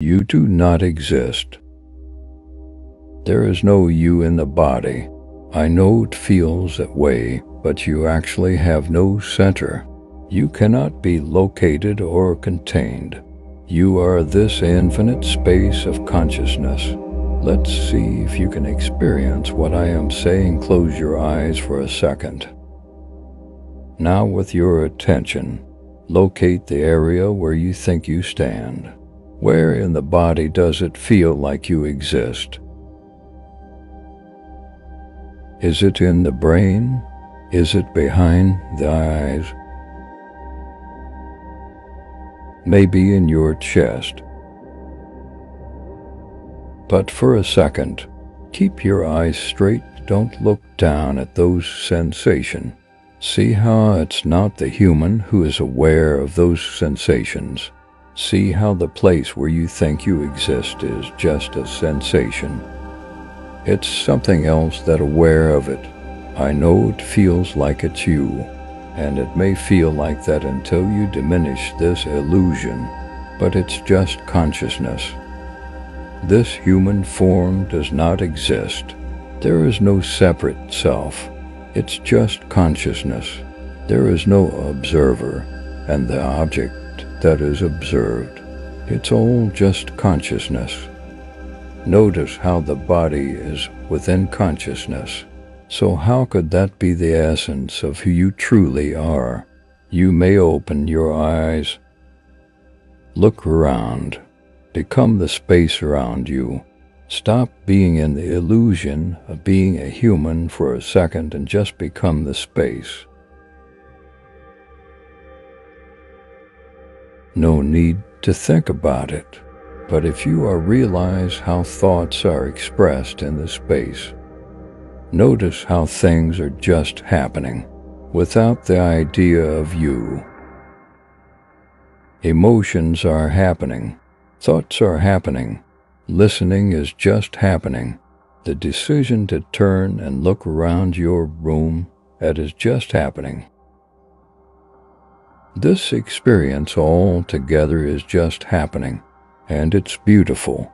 You do not exist. There is no you in the body. I know it feels that way, but you actually have no center. You cannot be located or contained. You are this infinite space of consciousness. Let's see if you can experience what I am saying. Close your eyes for a second. Now, with your attention, locate the area where you think you stand. Where in the body does it feel like you exist? Is it in the brain? Is it behind the eyes? Maybe in your chest. But for a second, keep your eyes straight. Don't look down at those sensations. See how it's not the human who is aware of those sensations. See how the place where you think you exist is just a sensation. It's something else that aware of it. I know it feels like it's you, and it may feel like that until you diminish this illusion, but it's just consciousness. This human form does not exist. There is no separate self. It's just consciousness. There is no observer, and the object that is observed. It's all just consciousness. Notice how the body is within consciousness. So how could that be the essence of who you truly are? You may open your eyes. Look around. Become the space around you. Stop being in the illusion of being a human for a second and just become the space. No need to think about it. But if you are realize how thoughts are expressed in the space, notice how things are just happening without the idea of you. Emotions are happening. Thoughts are happening. Listening is just happening. The decision to turn and look around your room, that is just happening. This experience all together is just happening, and it's beautiful.